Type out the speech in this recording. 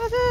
Bye-bye.